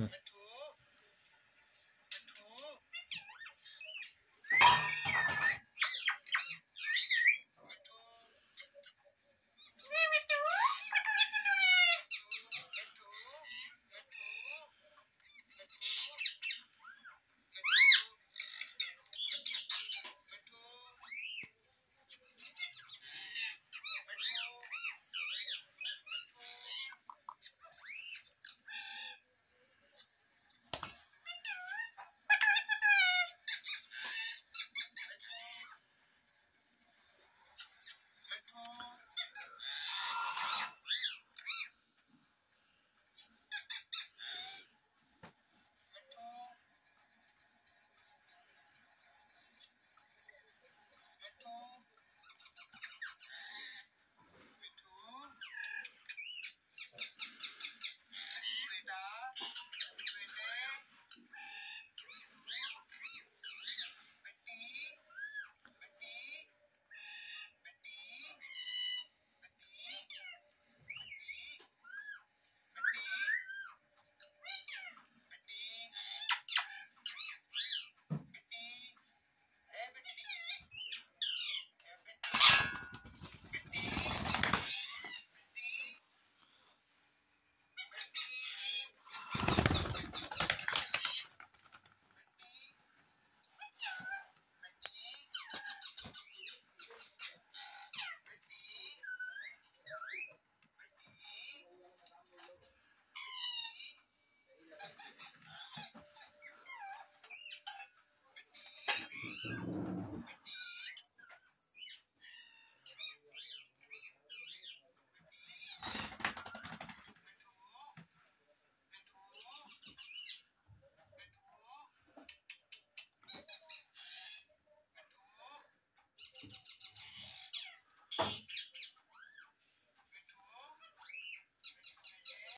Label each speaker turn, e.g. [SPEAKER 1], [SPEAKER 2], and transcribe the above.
[SPEAKER 1] Yeah.